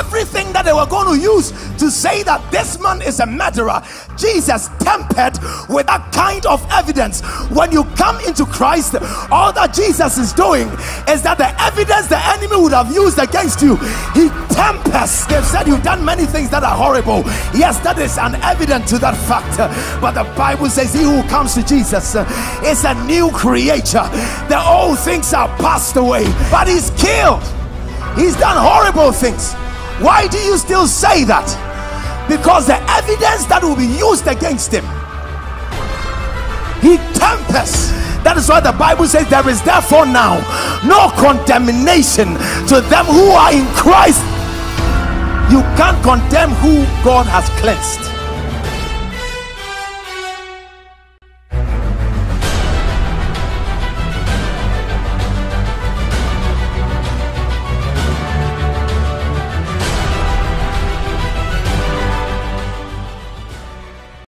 everything that they were going to use to say that this man is a murderer, Jesus tempered with that kind of evidence. When you come into Christ, all that Jesus is doing is that the evidence the enemy would have used against you, he tempers. They've said you've done many things that are horrible. Yes, that is an evidence to that fact. But the Bible says, He who comes to Jesus uh, is a new creature. The old things are passed away, but he's killed. He's done horrible things. Why do you still say that? Because the evidence that will be used against him, he tempers. That is why the Bible says there is therefore now no condemnation to them who are in Christ. You can't condemn who God has cleansed.